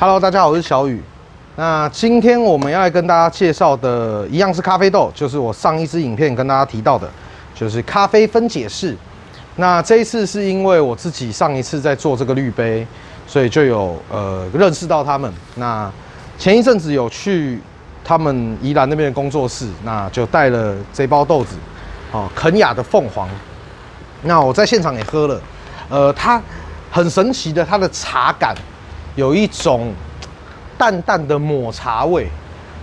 Hello，大家好，我是小雨。那今天我们要来跟大家介绍的，一样是咖啡豆，就是我上一支影片跟大家提到的，就是咖啡分解式。那这一次是因为我自己上一次在做这个滤杯，所以就有呃认识到他们。那前一阵子有去他们宜兰那边的工作室，那就带了这包豆子，哦，肯雅的凤凰。那我在现场也喝了，呃，它很神奇的，它的茶感有一种淡淡的抹茶味。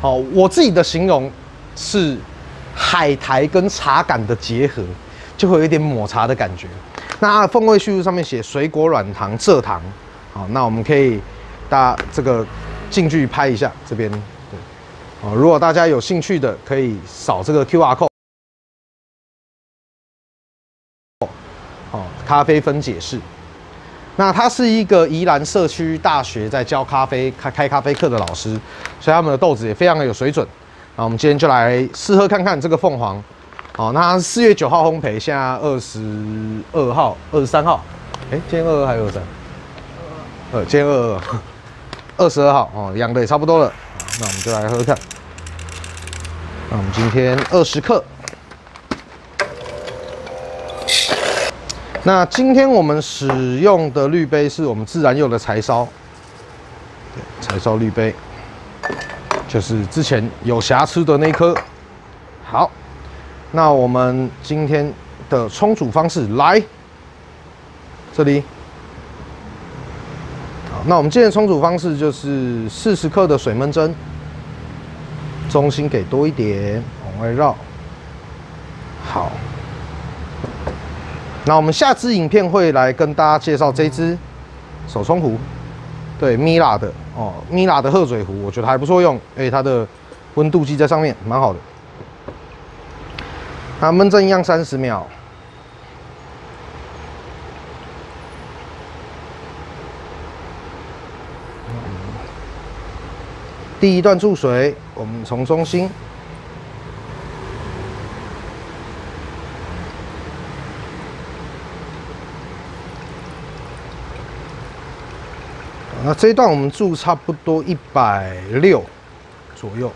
好，我自己的形容是海苔跟茶感的结合，就会有一点抹茶的感觉。那风味叙述上面写水果软糖蔗糖。好，那我们可以大家这个近距离拍一下这边。对，哦，如果大家有兴趣的，可以扫这个 QR code。哦，咖啡分解式。那他是一个宜兰社区大学在教咖啡开开咖啡课的老师，所以他们的豆子也非常的有水准。那我们今天就来试喝看看这个凤凰。好，那四月九号烘焙，现在二十二号、二十三号。哎，今天二二还是二三？二二。呃，今天二二，二十二号哦，养的也差不多了。那我们就来喝喝看。那我们今天二十克。那今天我们使用的滤杯是我们自然釉的柴烧，柴烧滤杯，就是之前有瑕疵的那颗。好，那我们今天的冲煮方式来，这里。好，那我们今天的冲煮方式就是四十克的水焖蒸，中心给多一点，往外绕。那我们下支影片会来跟大家介绍这支手冲壶，对，米拉的哦，米拉的鹤嘴壶，我觉得还不错用，哎，它的温度计在上面，蛮好的。那闷蒸一样三十秒。第一段注水，我们从中心。那这一段我们住差不多一百六左右。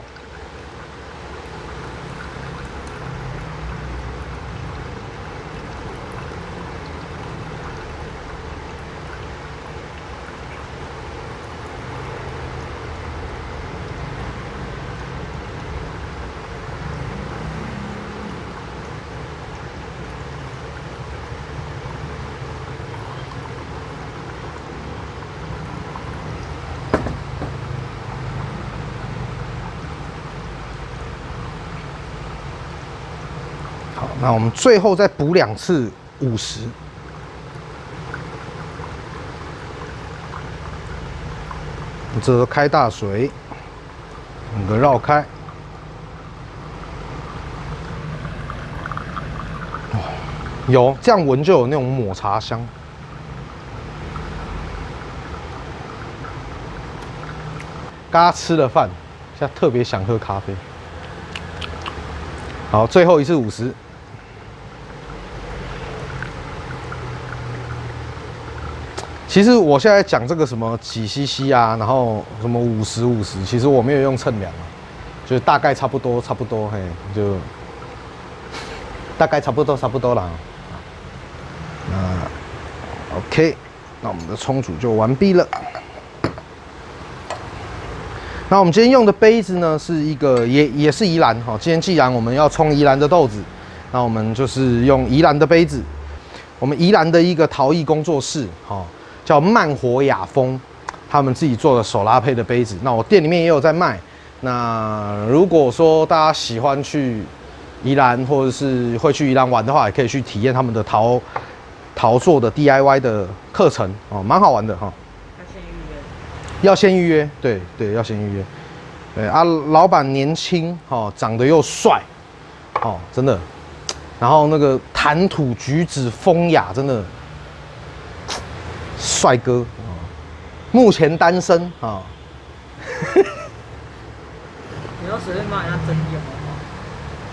好那我们最后再补两次五十，这开大水，整个绕开，有这样闻就有那种抹茶香。刚刚吃了饭，现在特别想喝咖啡。好，最后一次五十。其实我现在讲这个什么几 CC 啊，然后什么五十五十，其实我没有用称量啊，就大概差不多差不多，嘿，就大概差不多差不多了。那 OK，那我们的冲煮就完毕了。那我们今天用的杯子呢，是一个也也是宜兰哈。今天既然我们要冲宜兰的豆子，那我们就是用宜兰的杯子，我们宜兰的一个陶艺工作室哈。叫慢活雅风，他们自己做的手拉胚的杯子。那我店里面也有在卖。那如果说大家喜欢去宜兰，或者是会去宜兰玩的话，也可以去体验他们的陶陶做的 DIY 的课程哦，蛮好玩的哈。要先预约。要先预约，对对，要先预约。对啊，老板年轻哦，长得又帅，哦，真的。然后那个谈吐举止风雅，真的。帅哥啊，目前单身啊。你要随便骂人家真有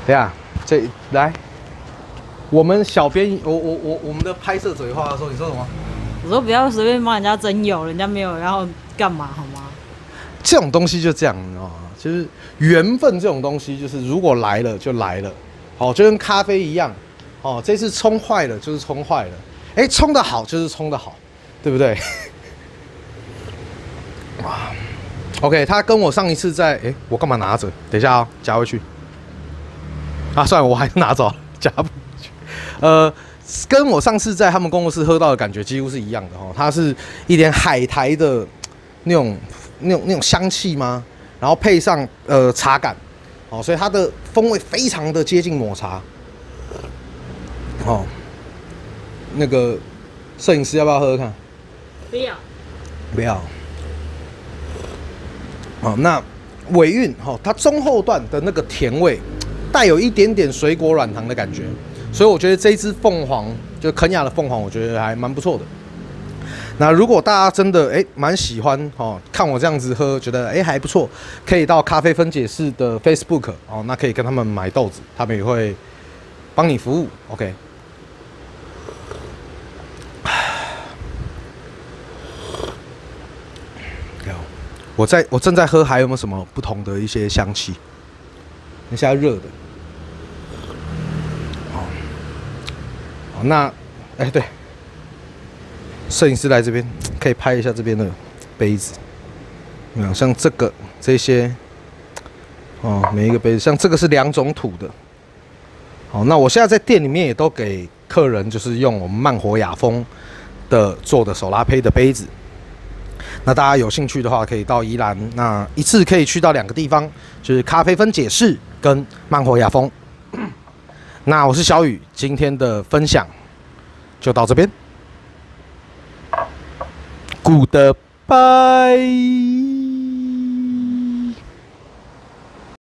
对啊，这来，我们小编，我我我我们的拍摄嘴话说，你说什么？我说不要随便骂人家真有，人家没有，然后干嘛好吗？这种东西就这样，你知道吗？就是缘分这种东西，就是如果来了就来了，好，就跟咖啡一样，哦，这次冲坏了就是冲坏了，哎，冲的好就是冲的好，对不对？哇，OK，他跟我上一次在，哎，我干嘛拿着？等一下啊，夹回去。啊，算了，我还是拿走，夹不回去。呃，跟我上次在他们工作室喝到的感觉几乎是一样的哈，它是一点海苔的那种、那种、那种香气吗？然后配上呃茶感，哦，所以它的风味非常的接近抹茶。哦，那个摄影师要不要喝喝看？不要。不要。哦，那尾韵哈，它中后段的那个甜味。带有一点点水果软糖的感觉，所以我觉得这一只凤凰就肯雅的凤凰，我觉得还蛮不错的。那如果大家真的哎蛮喜欢哦，看我这样子喝，觉得哎还不错，可以到咖啡分解室的 Facebook 哦，那可以跟他们买豆子，他们也会帮你服务。OK。我在我正在喝，还有没有什么不同的一些香气？那现在热的。那，哎，对，摄影师来这边可以拍一下这边的杯子，有像这个这些，哦，每一个杯子，像这个是两种土的。好，那我现在在店里面也都给客人，就是用我们慢活雅风的做的手拉胚的杯子。那大家有兴趣的话，可以到宜兰，那一次可以去到两个地方，就是咖啡分解室跟慢活雅风。那我是小雨，今天的分享就到这边，Goodbye。